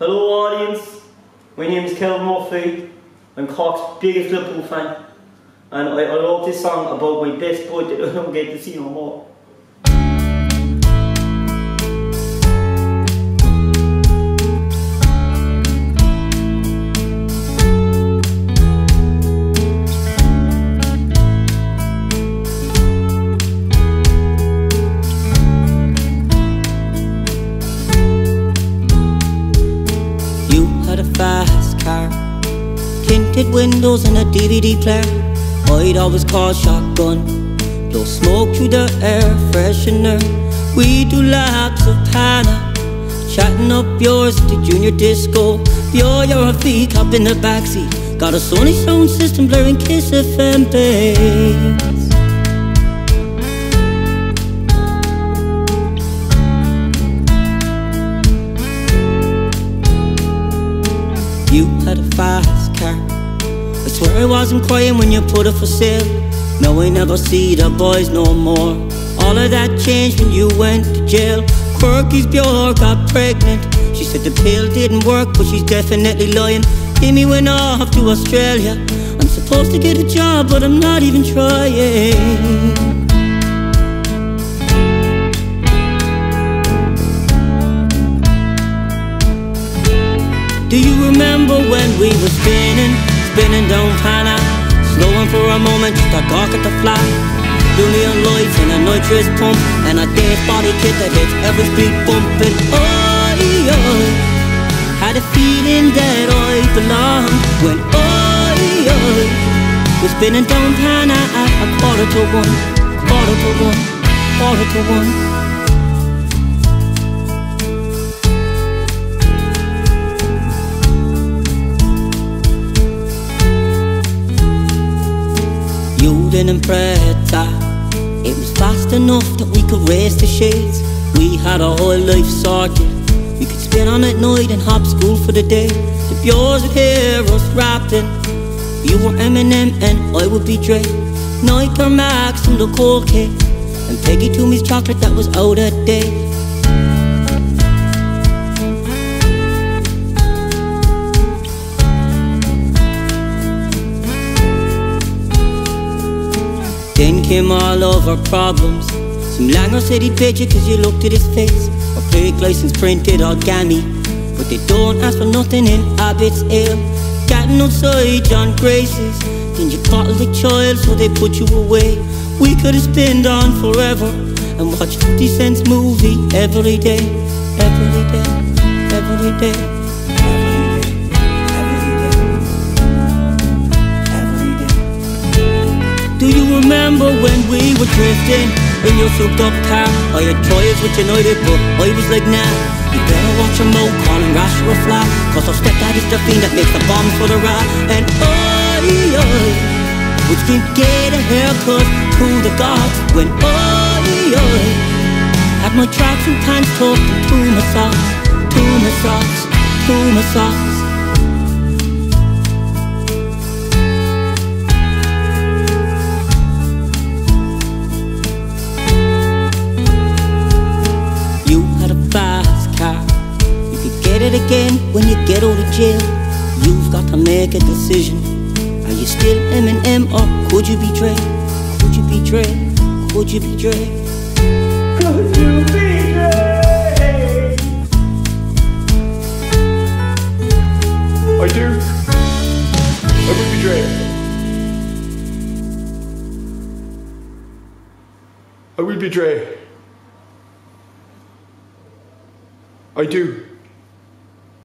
Hello audience, my name is Kevin Murphy. I'm Cork's biggest Liverpool fan. And I, I wrote this song about my best bud that I don't get to see no more. Car, tinted windows and a DVD player. I'd always call shotgun, blow smoke through the air freshener. We do laps of pana, chatting up yours at the junior disco. Yo, you're a freak, hop in the backseat. Got a Sony sound system blaring Kiss FM bass. Fast car. I swear I wasn't crying when you put it for sale. No, I never see the boys no more. All of that changed when you went to jail. Quirky's Björk got pregnant. She said the pill didn't work, but she's definitely lying. Timmy went off to Australia. I'm supposed to get a job, but I'm not even trying. We were spinning, spinning down Pana? Slowing for a moment, just a dark at the fly. Neon lights and a nitrous pump, and a dance body kit that hits every street bumping. Oh, oh, had a feeling that I belonged when oh, oh, we're spinning down Pana at a quarter to one, quarter to one, quarter to one. And Preta. It was fast enough that we could raise the shades. We had our whole life sorted. We could spin on at night and hop school for the day. The Bures would hear us rapping. You were Eminem and I would be Dre. Nike Air Max and the cool kid. And Peggy Toomey's chocolate that was out of date. Came all over problems. Some Langer said he'd pay you cause you looked at his face. Our fake license printed origami. But they don't ask for nothing in Abbott's Ale. Eh? Gotten outside John Grace's. Then you bottled the child so they put you away. We could have spent on forever and watch 50 Cent's movie every day. Every day, every day. We were drifting in your souped up car? I had toys with United, but I was like, nah. You better watch your mouth, calling rash or a fly. Cause our stepdad is the fiend that makes the bombs for the ride. And I, I would scream, get a haircut to the gods. When I, I had my tracks and pants tucked into my socks, to my socks, to my socks. It again when you get out of jail. You've got to make a decision. Are you still Eminem or could you be Dre? Could you be Dre? Could you be Dre? Could you be Dre? I do. I would be Dre. I will be Dre. I do.